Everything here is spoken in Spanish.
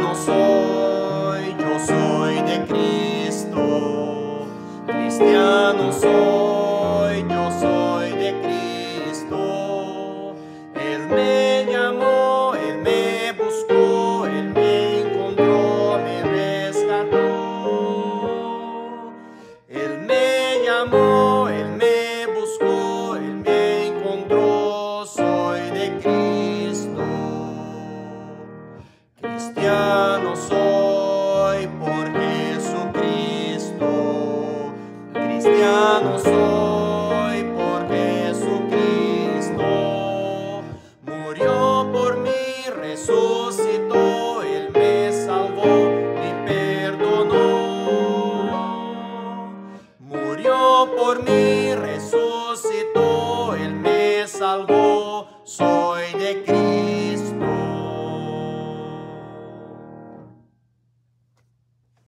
no soy, yo soy de Cristo. Cristiano soy, yo soy de Cristo. Él me llamó, Él me buscó, Él me encontró, me rescató. Él me llamó. Cristiano soy por Jesucristo. Murió por mí, resucitó, Él me salvó, me perdonó. Murió por mí, resucitó, Él me salvó, soy de Cristo.